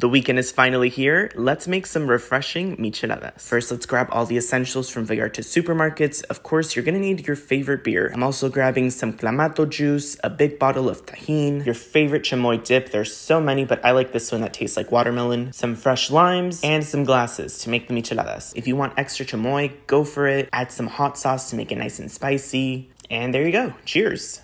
The weekend is finally here. Let's make some refreshing micheladas. First, let's grab all the essentials from Vallarta supermarkets. Of course, you're gonna need your favorite beer. I'm also grabbing some clamato juice, a big bottle of Tajín, your favorite chamoy dip. There's so many, but I like this one that tastes like watermelon, some fresh limes, and some glasses to make the micheladas. If you want extra chamoy, go for it. Add some hot sauce to make it nice and spicy. And there you go. Cheers.